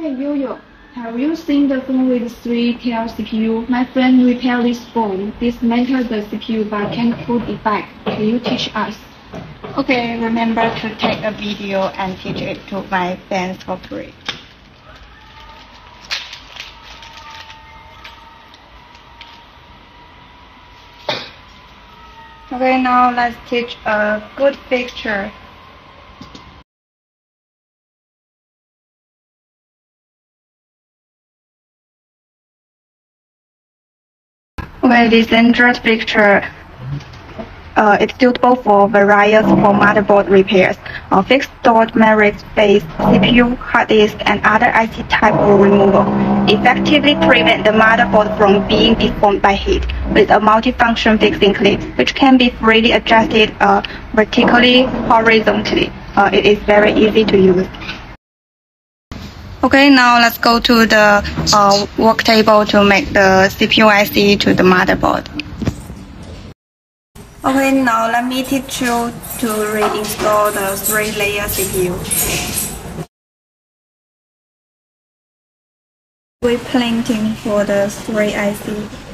Hey Yo-Yo, have you seen the phone with three-tier CPU? My friend repaired this phone, dismantled the CPU but can't put it back. Can you teach us? Okay, remember to take a video and teach it to my fans for free. Okay, now let's teach a good picture. Okay, this dangerous picture uh, it's suitable for various motherboard repairs. Uh, fixed stored memory space, CPU, hard disk, and other IC type removal. Effectively prevent the motherboard from being deformed by heat with a multifunction fixing clip, which can be freely adjusted uh, vertically, horizontally. Uh, it is very easy to use. Okay, now let's go to the uh, work table to make the CPU IC to the motherboard. Okay, now let me teach you to reinstall the three-layer CPU. We're planting for the three IC.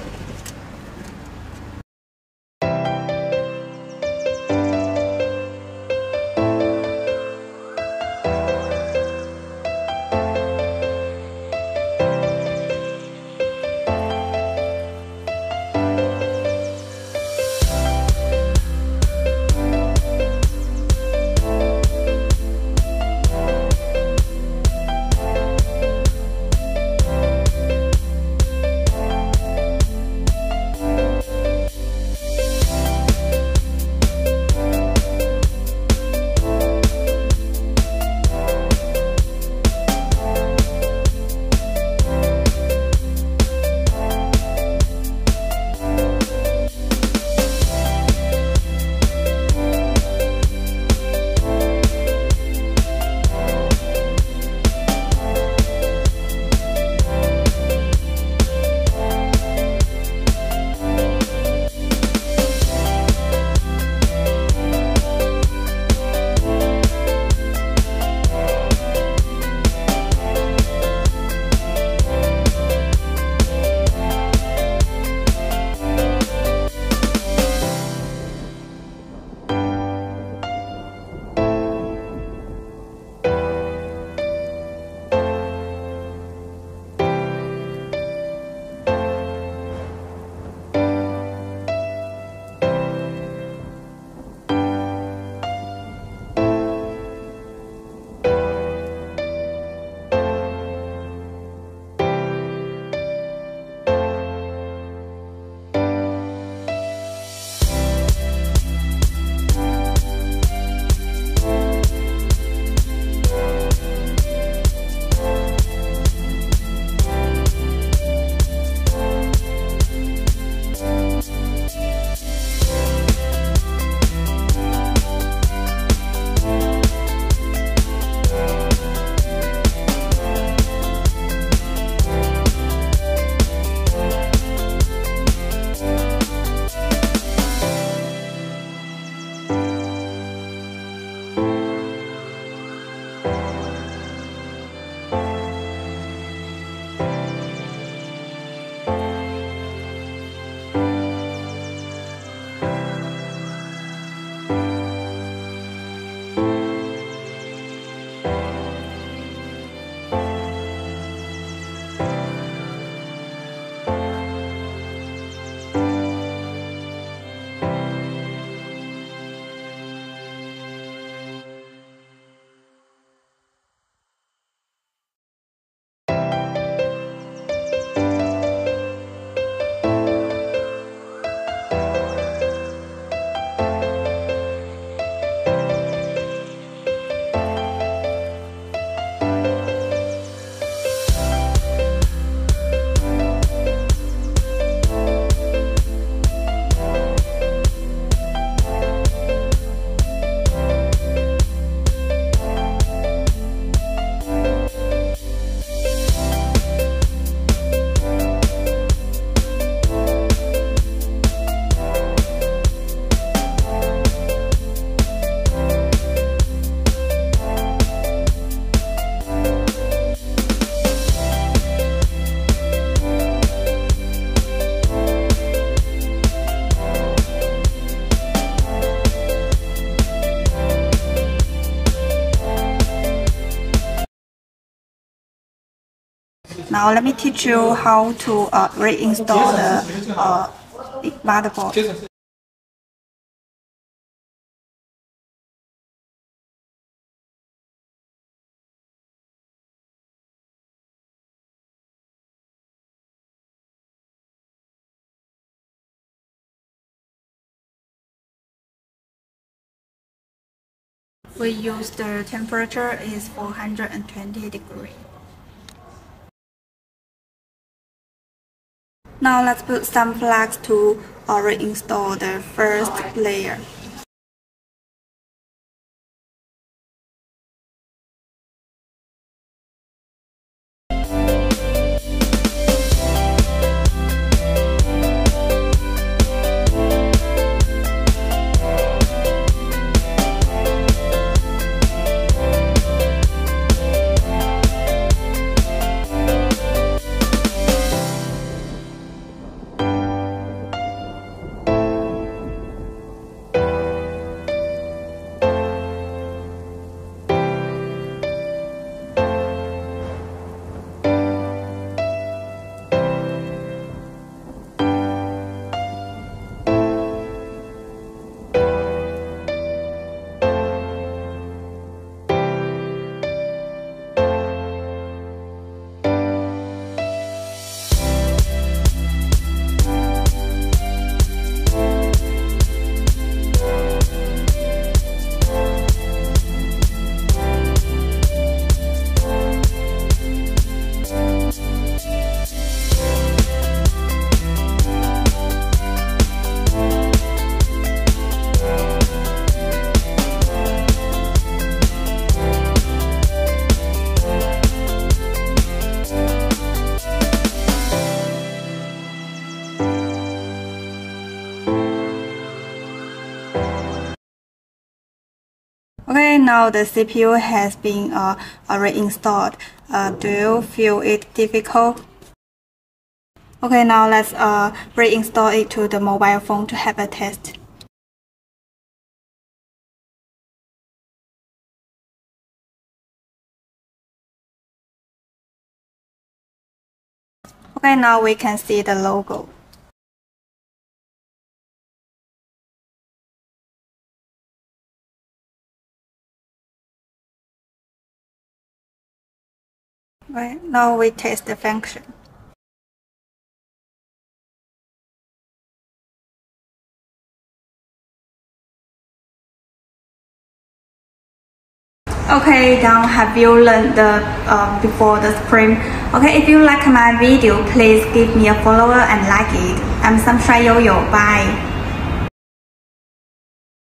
Now let me teach you how to uh, reinstall the uh, motherboard. We use the temperature is 420 degree. Now let's put some flags to uh, reinstall the first layer. Okay, now the CPU has been uh, uh, reinstalled. Uh, do you feel it difficult? Okay, now let's uh, reinstall it to the mobile phone to have a test. Okay, now we can see the logo. Right, now we test the function. Okay, now have you learned the uh, before the screen? Okay, if you like my video, please give me a follow and like it. I'm Sunshine Yo-Yo. Bye.